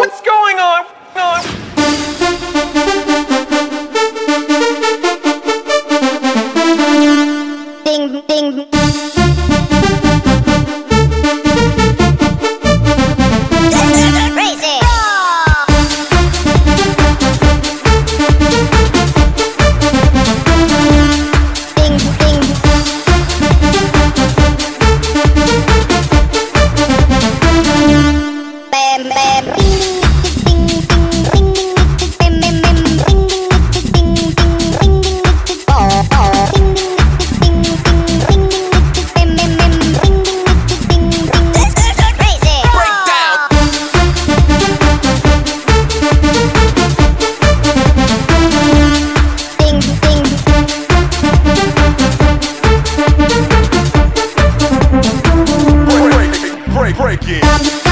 What's going on? break it.